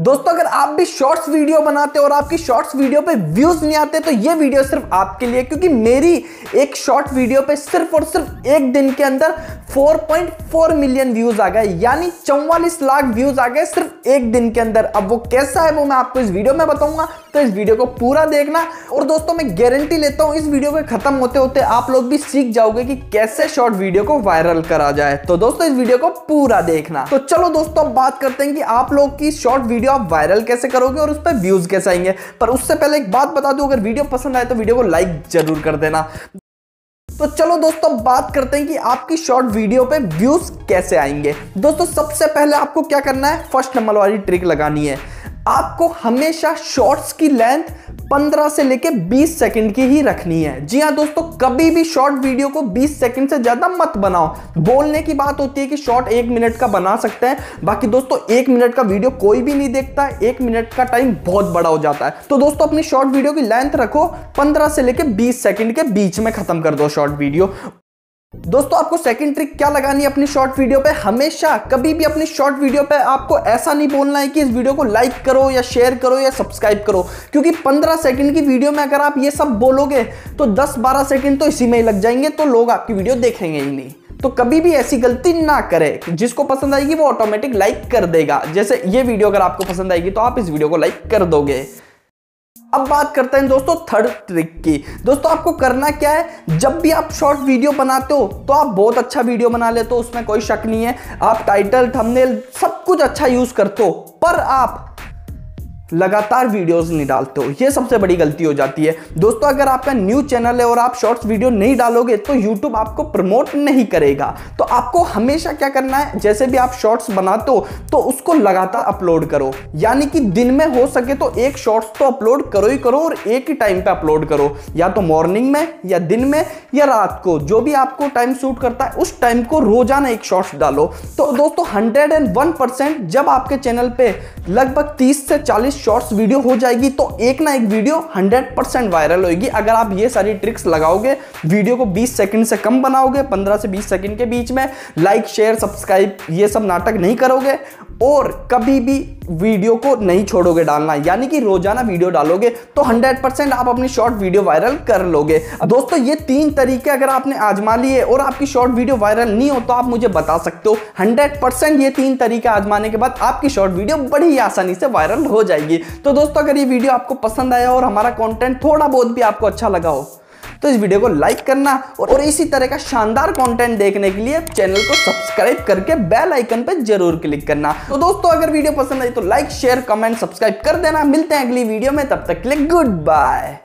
दोस्तों, अगर आप भी शॉर्ट्स वीडियो बनाते हो और आपकी शॉर्ट्स वीडियो पे व्यूज़ नहीं आते तो ये वीडियो सिर्फ़ आपके लिए, क्योंकि मेरी एक शॉर्ट वीडियो पे सिर्फ़ और सिर्फ़ एक दिन के अंदर 4.4 मिलियन व्यूज़ आ गए, यानी चौवालीस लाख व्यूज़ आ गए सिर्फ़ एक दिन के अंदर। अब वो कैसा है वो मैं आपको इस वीडियो में बताऊँगा तो इस वीडियो को पूरा देखना। और दोस्तों, मैं गारंटी लेता हूँ, इस वीडियो के खत्म होते होते आप लोग भी सीख जाओगे कि कैसे शॉर्ट वीडियो को वायरल करा जाए। तो दोस्तों, इस वीडियो को पूरा देखना। तो चलो दोस्तों, अब बात करते हैं कि आप लोग की शॉर्ट वीडियो आप वायरल कैसे करोगे और उस पर व्यूज़ कैसे आएँगे। पर उससे पहले एक बात बता दू, अगर वीडियो पसंद आए तो वीडियो को लाइक ज़रूर कर देना। तो चलो दोस्तों बात करते हैं कि आपकी शॉर्ट वीडियो पे व्यूज़ कैसे आएँगे। दोस्तों, सबसे पहले आपको क्या करना है? फ़र्स्ट नंबर वाली ट्रिक लगानी है। आपको हमेशा शॉर्ट्स की लेंथ 15 से लेके 20 सेकंड की ही रखनी है। जी हाँ दोस्तों, कभी भी शॉर्ट वीडियो को 20 सेकंड से ज़्यादा मत बनाओ। बोलने की बात होती है कि शॉर्ट एक मिनट का बना सकते हैं, बाकी दोस्तों एक मिनट का वीडियो कोई भी नहीं देखता, एक मिनट का टाइम बहुत बड़ा हो जाता है। तो दोस्तों, अपनी शॉर्ट वीडियो की लेंथ रखो, पंद्रह से लेकर बीस सेकेंड के बीच में खत्म कर दो शॉर्ट वीडियो। दोस्तों, आपको सेकंड ट्रिक क्या लगानी है अपनी शॉर्ट वीडियो पे? हमेशा कभी भी अपनी शॉर्ट वीडियो पे आपको ऐसा नहीं बोलना है कि इस वीडियो को लाइक करो या शेयर करो या सब्सक्राइब करो। क्योंकि 15 सेकंड की वीडियो में अगर आप ये सब बोलोगे तो 10-12 सेकंड तो इसी में ही लग जाएँगे तो लोग आपकी वीडियो देखेंगे ही नहीं। तो कभी भी ऐसी गलती ना करें, जिसको पसंद आएगी वो ऑटोमेटिक लाइक कर देगा। जैसे ये वीडियो अगर आपको पसंद आएगी तो आप इस वीडियो को लाइक कर दोगे। अब बात करते हैं दोस्तों थर्ड ट्रिक की। दोस्तों, आपको करना क्या है? जब भी आप शॉर्ट वीडियो बनाते हो तो आप बहुत अच्छा वीडियो बना लेते हो, उसमें कोई शक नहीं है। आप टाइटल थंबनेल सब कुछ अच्छा यूज़ करते हो, पर आप लगातार वीडियोस नहीं डालते हो। ये सबसे बड़ी गलती हो जाती है। दोस्तों, अगर आपका न्यू चैनल है और आप शॉर्ट्स वीडियो नहीं डालोगे तो यूट्यूब आपको प्रमोट नहीं करेगा। तो आपको हमेशा क्या करना है, जैसे भी आप शॉर्ट्स बनाते हो तो उसको लगातार अपलोड करो। यानी कि दिन में हो सके तो एक शॉर्ट्स तो अपलोड करो ही करो और एक ही टाइम पर अपलोड करो। या तो मॉर्निंग में, या दिन में, या रात को। जो भी आपको टाइम सूट करता है, उस टाइम को रोज़ाना एक शॉर्ट्स डालो। तो दोस्तों, हंड्रेड जब आपके चैनल पर लगभग तीस से चालीस शॉर्ट्स वीडियो हो जाएगी तो एक ना एक वीडियो 100 परसेंट वायरल होगी अगर आप ये सारी ट्रिक्स लगाओगे वीडियो को 20 सेकंड से कम बनाओगे 15 से 20 सेकंड के बीच में लाइक शेयर सब्सक्राइब ये सब नाटक नहीं करोगे और कभी भी वीडियो को नहीं छोड़ोगे डालना। यानी कि रोज़ाना वीडियो डालोगे तो 100% आप अपनी शॉर्ट वीडियो वायरल कर लोगे। दोस्तों, ये तीन तरीके अगर आपने आजमा लिए और आपकी शॉर्ट वीडियो वायरल नहीं हो तो आप मुझे बता सकते हो। 100% ये तीन तरीके आजमाने के बाद आपकी शॉर्ट वीडियो बड़ी आसानी से वायरल हो जाएगी। तो दोस्तों, अगर ये वीडियो आपको पसंद आया और हमारा कॉन्टेंट थोड़ा बहुत भी आपको अच्छा लगा हो तो इस वीडियो को लाइक करना और, इसी तरह का शानदार कंटेंट देखने के लिए चैनल को सब्सक्राइब करके बेल आइकन पर ज़रूर क्लिक करना। तो दोस्तों अगर वीडियो पसंद आई तो लाइक शेयर कमेंट सब्सक्राइब कर देना। मिलते हैं अगली वीडियो में तब तक के लिए गुड बाय